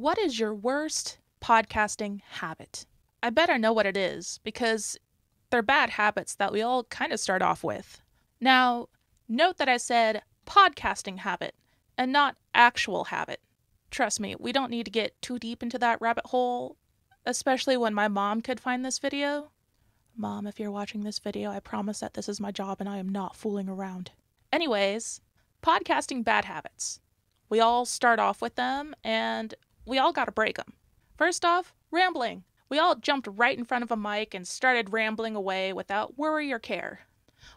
What is your worst podcasting habit? I bet I know what it is because they're bad habits that we all kind of start off with. Now, note that I said podcasting habit and not actual habit. Trust me, we don't need to get too deep into that rabbit hole, especially when my mom could find this video. Mom, if you're watching this video, I promise that this is my job and I am not fooling around. Anyways, podcasting bad habits. We all start off with them and we all got to break them. First off, rambling. We all jumped right in front of a mic and started rambling away without worry or care.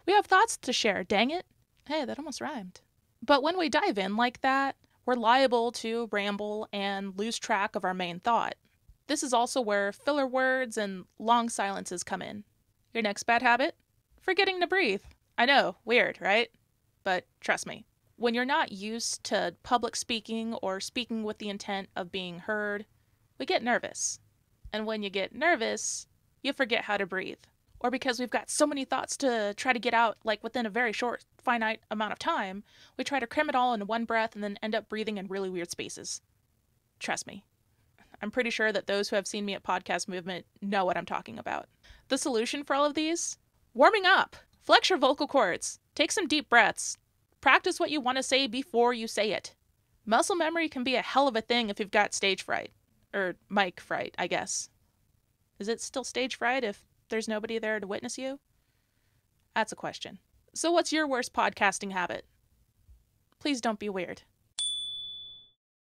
We have thoughts to share, dang it. Hey, that almost rhymed. But when we dive in like that, we're liable to ramble and lose track of our main thought. This is also where filler words and long silences come in. Your next bad habit? Forgetting to breathe. I know, weird, right? But trust me, when you're not used to public speaking or speaking with the intent of being heard, we get nervous. And when you get nervous, you forget how to breathe. Or because we've got so many thoughts to try to get out, like within a very short, finite amount of time, we try to cram it all in one breath and then end up breathing in really weird spaces. Trust me. I'm pretty sure that those who have seen me at Podcast Movement know what I'm talking about. The solution for all of these? Warming up. Flex your vocal cords. Take some deep breaths. Practice what you want to say before you say it. Muscle memory can be a hell of a thing if you've got stage fright. Or mic fright, I guess. Is it still stage fright if there's nobody there to witness you? That's a question. So, what's your worst podcasting habit? Please don't be weird.